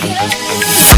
Yeah.